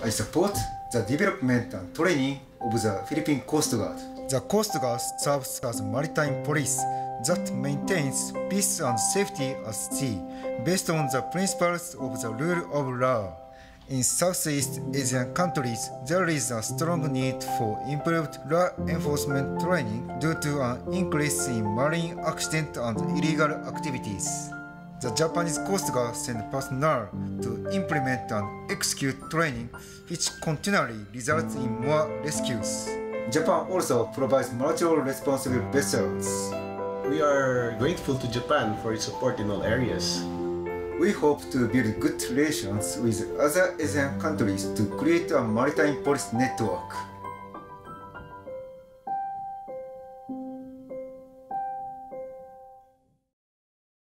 I support the development and training of the Philippine Coast Guard. The Coast Guard serves as maritime police that maintains peace and safety at sea based on the principles of the rule of law. In Southeast Asian countries, there is a strong need for improved law enforcement training due to an increase in marine accident and illegal activities. The Japanese Coast Guard send personnel to implement and execute training, which continually results in more rescues. Japan also provides multiple responsible vessels. We are grateful to Japan for its support in all areas. We hope to build good relations with other Asian countries to create a maritime police network.